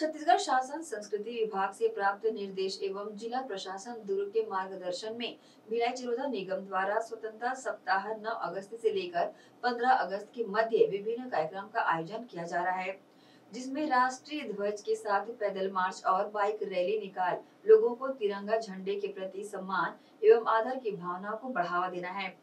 छत्तीसगढ़ शासन संस्कृति विभाग से प्राप्त निर्देश एवं जिला प्रशासन दुर्ग के मार्गदर्शन में भिलाई चिरोदा निगम द्वारा स्वतंत्रता सप्ताह 9 अगस्त से लेकर 15 अगस्त के मध्य विभिन्न कार्यक्रम का आयोजन किया जा रहा है, जिसमें राष्ट्रीय ध्वज के साथ पैदल मार्च और बाइक रैली निकाल लोगों को तिरंगा झंडे के प्रति सम्मान एवं आदर की भावना को बढ़ावा देना है।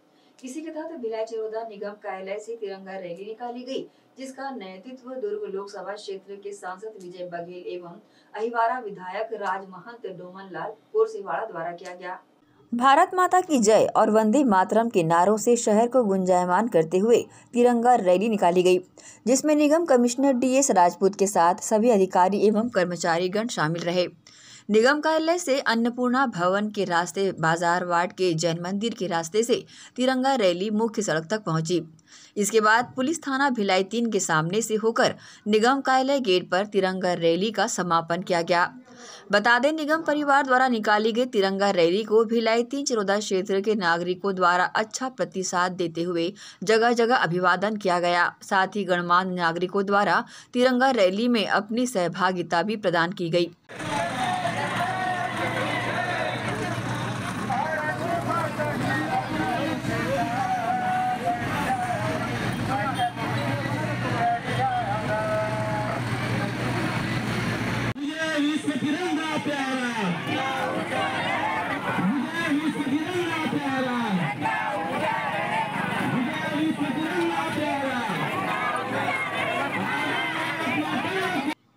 इसी के तहत भिलाई चिरोदा निगम कार्यालय से तिरंगा रैली निकाली गई, जिसका नेतृत्व दुर्ग लोकसभा क्षेत्र के सांसद विजय बघेल एवं अहिवारा विधायक राज महंत डोमन लाल कोरसेवाड़ा द्वारा किया गया। भारत माता की जय और वंदे मातरम के नारों से शहर को गुंजायमान करते हुए तिरंगा रैली निकाली गई, जिसमें निगम कमिश्नर डीएस राजपूत के साथ सभी अधिकारी एवं कर्मचारीगण शामिल रहे। निगम कार्यालय से अन्नपूर्णा भवन के रास्ते, बाज़ार वार्ड के जैन मंदिर के रास्ते से तिरंगा रैली मुख्य सड़क तक पहुँची। इसके बाद पुलिस थाना भिलाई तीन के सामने से होकर निगम कार्यालय गेट पर तिरंगा रैली का समापन किया गया। बता दें, निगम परिवार द्वारा निकाली गई तिरंगा रैली को भिलाई तीन चिरोदा क्षेत्र के नागरिकों द्वारा अच्छा प्रतिसाद देते हुए जगह जगह अभिवादन किया गया। साथ ही गणमान्य नागरिकों द्वारा तिरंगा रैली में अपनी सहभागिता भी प्रदान की गई।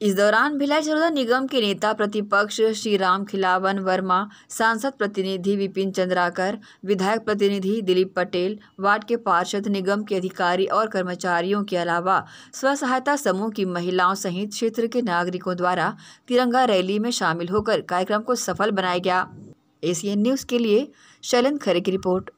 इस दौरान भिलाई चरोदा निगम के नेता प्रतिपक्ष श्री राम खिलावन वर्मा, सांसद प्रतिनिधि विपिन चंद्राकर, विधायक प्रतिनिधि दिलीप पटेल, वार्ड के पार्षद निगम के अधिकारी और कर्मचारियों के अलावा स्व सहायता समूह की महिलाओं सहित क्षेत्र के नागरिकों द्वारा तिरंगा रैली में शामिल होकर कार्यक्रम को सफल बनाया गया। एसीएन न्यूज़ के लिए शैलन खरे की रिपोर्ट।